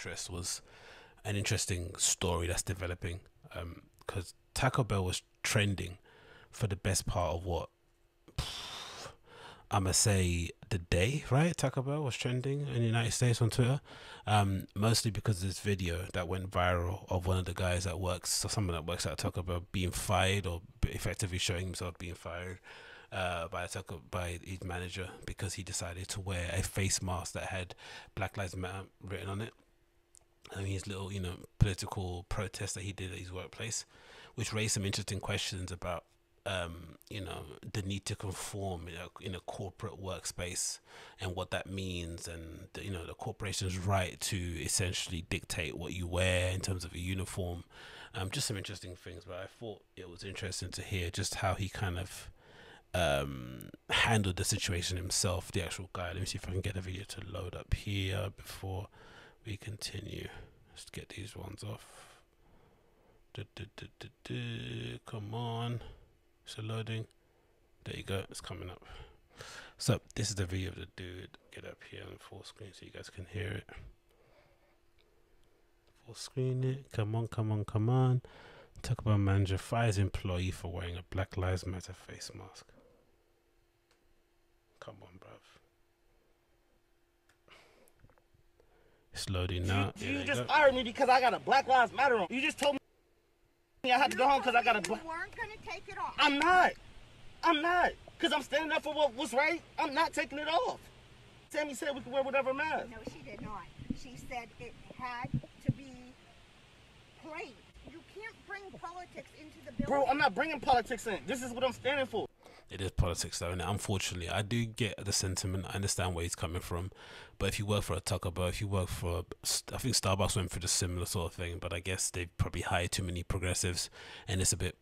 interest was an interesting story that's developing. Because um, Taco Bell was trending for the best part of what I'm gonna say the day, right? Taco Bell was trending in the United States on Twitter, um, mostly because of this video that went viral of one of the guys that works, or someone that works at Taco Bell, being fired or effectively showing himself being fired uh, by Taco by his manager because he decided to wear a face mask that had Black Lives Matter written on it. I mean, his little, you know, political protest that he did at his workplace, which raised some interesting questions about um, you know, the need to conform in a, in a corporate workspace and what that means, and the, you know, the corporation's right to essentially dictate what you wear in terms of a uniform. Um, just some interesting things, but I thought it was interesting to hear just how he kind of um, handled the situation himself, the actual guy. Let me see if I can get a video to load up here before we continue. Let's get these ones off. Come on. So loading. There you go. It's coming up. So this is the video of the dude. Get up here on full screen so you guys can hear it. Full screen it. Come on, come on, come on. Talk about manager fires employee for wearing a Black Lives Matter face mask. Come on, bruv. It's loading now. You, you just go. fired me because I got a Black Lives Matter on. You just told me. I had to go home because I got a. You weren't gonna take it off. I'm not. I'm not. Because I'm standing up for what was right. I'm not taking it off. Tammy said we could wear whatever mask. No, she did not. She said it had to be plain. You can't bring politics into the building. Bro, I'm not bringing politics in. This is what I'm standing for it is politics though and unfortunately i do get the sentiment i understand where he's coming from but if you work for a Taco Bell, if you work for, I think Starbucks went through the similar sort of thing, but I guess they probably hired too many progressives, and it's a bit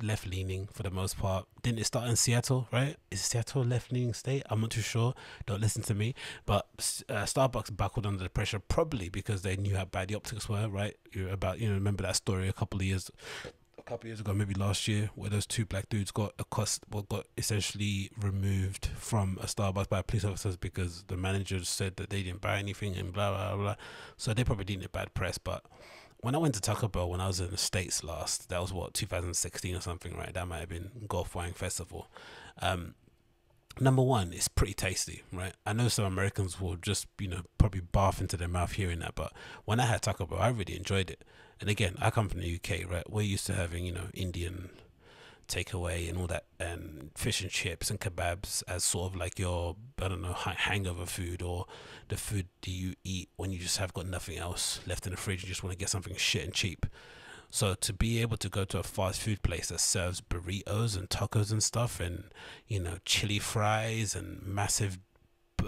left leaning for the most part. Didn't it start in Seattle, right? Is Seattle left leaning state? I'm not too sure. Don't listen to me. But uh, Starbucks buckled under the pressure, probably because they knew how bad the optics were, right? about you know remember that story a couple of years a couple years ago, maybe last year, where those two black dudes got a cost, well, got essentially removed from a Starbucks by police officers because the manager said that they didn't buy anything and blah blah blah. So they probably didn't get bad press. But when I went to Taco Bell when I was in the states last, that was what 2016 or something, right? That might have been Golf Wine Festival. Um, number one, it's pretty tasty, right? I know some Americans will just, you know, probably barf into their mouth hearing that, but when I had Taco Bell, I really enjoyed it. And again, I come from the UK, right? We're used to having, you know, Indian takeaway and all that, and fish and chips and kebabs as sort of like your, I don't know, hangover food or the food do you eat when you just have got nothing else left in the fridge and just want to get something shit and cheap. So to be able to go to a fast food place that serves burritos and tacos and stuff, and you know chili fries and massive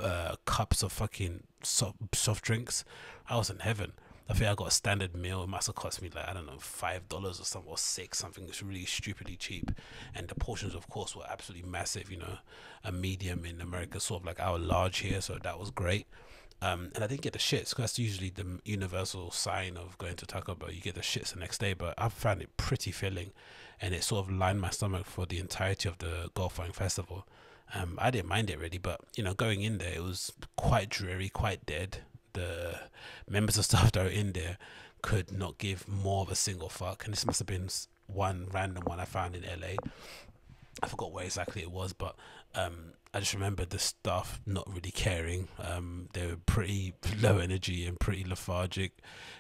uh, cups of fucking soft, soft drinks, I was in heaven. I think I got a standard meal. It must have cost me like I don't know five dollars or something or six something. It's really stupidly cheap, and the portions, of course, were absolutely massive. You know, a medium in America, sort of like our large here, so that was great. Um, and I didn't get the shits because that's usually the universal sign of going to Taco Bell. You get the shits the next day, but I found it pretty filling, and it sort of lined my stomach for the entirety of the Gulf Wine Festival. Um, I didn't mind it really, but you know, going in there, it was quite dreary, quite dead the members of staff that were in there could not give more of a single fuck. And this must have been one random one I found in LA. I forgot where exactly it was, but um, I just remember the staff not really caring. Um, they were pretty low energy and pretty lethargic,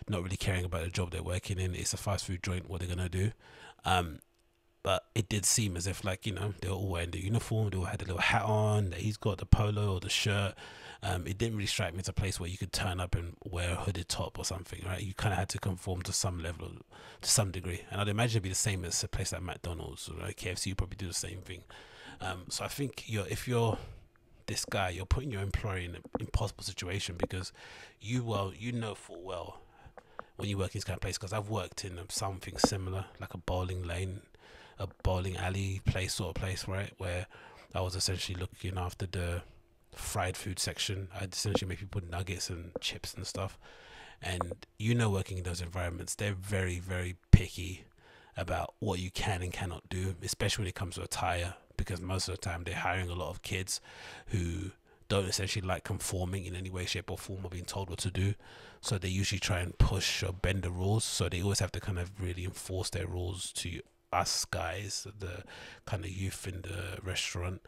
not really caring about the job they're working in. It's a fast food joint. What they're gonna do? Um, but it did seem as if like you know they were all wearing the uniform. They all had a little hat on. He's got the polo or the shirt um, it didn't really strike me as a place where you could turn up and wear a hooded top or something, right? You kind of had to conform to some level, to some degree. And I'd imagine it'd be the same as a place like McDonald's or like KFC. You probably do the same thing. Um, so I think you're if you're this guy, you're putting your employer in an impossible situation because you well you know full well when you work in this kind of place because I've worked in something similar like a bowling lane, a bowling alley place sort of place, right, where I was essentially looking after the fried food section. I'd essentially make people nuggets and chips and stuff. And you know, working in those environments, they're very, very picky about what you can and cannot do, especially when it comes to attire, because most of the time they're hiring a lot of kids who don't essentially like conforming in any way, shape, or form or being told what to do. So they usually try and push or bend the rules. So they always have to kind of really enforce their rules to us guys, the kind of youth in the restaurant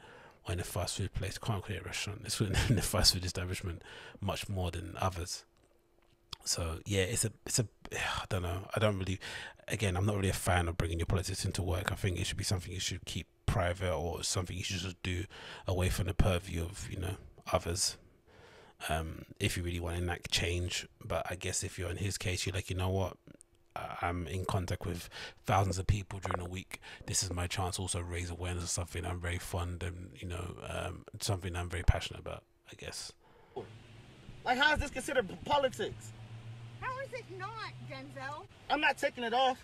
or in a fast food place. Can't create a restaurant. It's in the fast food establishment much more than others. So yeah, it's a it's a I don't know. I don't really. Again, I'm not really a fan of bringing your politics into work. I think it should be something you should keep private or something you should just do away from the purview of you know others. Um, if you really want to enact change, but I guess if you're in his case, you're like, you know what, I'm in contact with thousands of people during the week. This is my chance also raise awareness of something I'm very fond and you know um, something I'm very passionate about. I guess. Like, how is this considered politics? How is it not, Denzel? I'm not taking it off.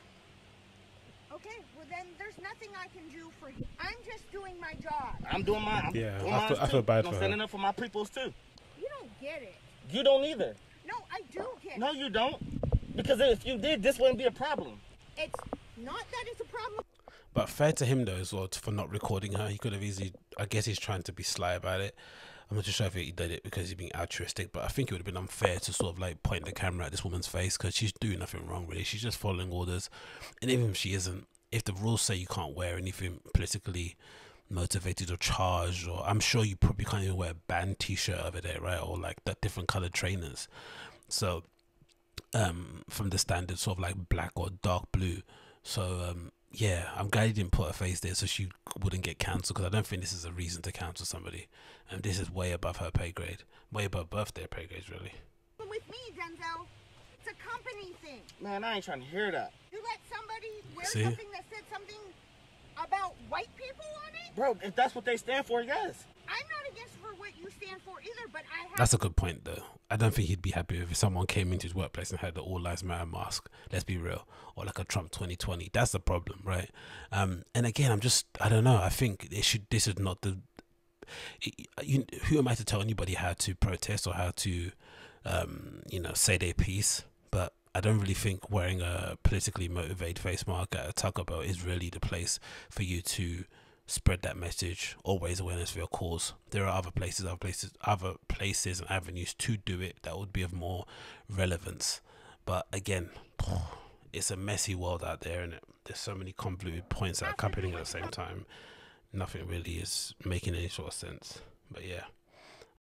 Okay, well then there's nothing I can do for you. I'm just doing my job. I'm doing mine. I'm Yeah, doing I feel- I too. feel bad I'm for her. standing up for my peoples too. You don't get it. You don't either. No, I do get No, it. you don't. Because if you did, this wouldn't be a problem. It's not that it's a problem. But fair to him though as well for not recording her. He could have easily. I guess he's trying to be sly about it. I'm not too sure if he did it because he's being altruistic, but I think it would have been unfair to sort of like point the camera at this woman's face because she's doing nothing wrong really. She's just following orders, and even if she isn't, if the rules say you can't wear anything politically motivated or charged, or I'm sure you probably can't even wear a band T-shirt over there, right? Or like that different colored trainers. So um from the standard sort of like black or dark blue. So um yeah, I'm glad he didn't put her face there so she wouldn't get cancelled because I don't think this is a reason to cancel somebody. And this is way above her pay grade, way above both their pay grades, really. With me, Denzel, it's a company thing. Man, I ain't trying to hear that. You let somebody wear See? something that said something about white people on it? Bro, if that's what they stand for, yes. I'm not against for what you stand for either, but I That's a good point, though. I don't think he'd be happy if someone came into his workplace and had the All Lives Matter mask. Let's be real, or like a Trump 2020. That's the problem, right? Um, and again, I'm just, I don't know. I think it should. This is not the. You, who am I to tell anybody how to protest or how to, um, you know, say their piece? But I don't really think wearing a politically motivated face mask at a Taco Bell is really the place for you to spread that message raise awareness for your cause. There are other places, other places, other places and avenues to do it that would be of more relevance. But again, it's a messy world out there, and there's so many convoluted points that are happening at the same time. Nothing really is making any sort of sense. But yeah.